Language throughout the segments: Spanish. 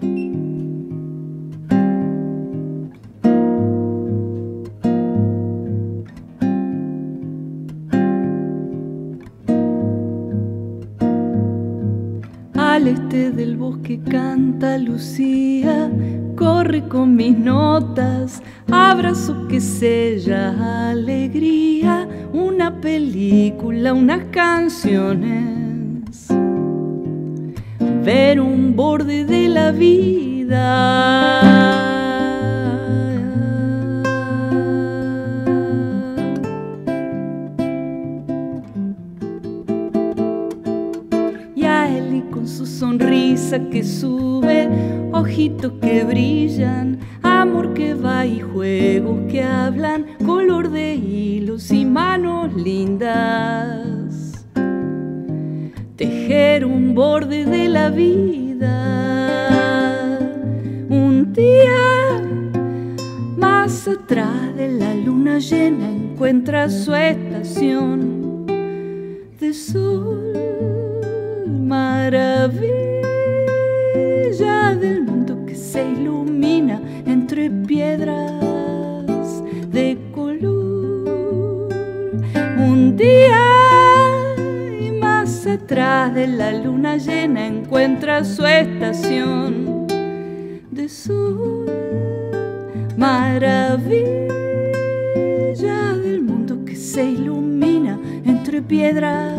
Al este del bosque canta Lucía, corre con mis notas, abrazo que sella alegría, una película, unas canciones, ver un borde de la vida. sonrisa que sube, ojitos que brillan, amor que va y juegos que hablan, color de hilos y manos lindas. Tejer un borde de la vida. Un día más atrás de la luna llena encuentra su estación de sol maravilla del mundo que se ilumina entre piedras de color. Un día más atrás de la luna llena encuentra su estación de sol. Maravilla del mundo que se ilumina entre piedras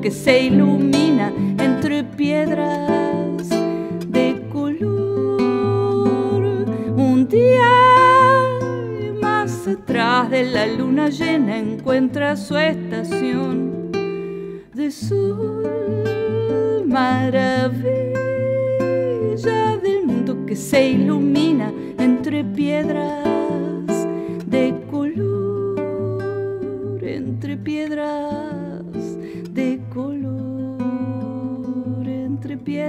que se ilumina entre piedras de color. Un día Atrás de la luna llena encuentra su estación de sol, maravilla del mundo que se ilumina entre piedras de color, entre piedras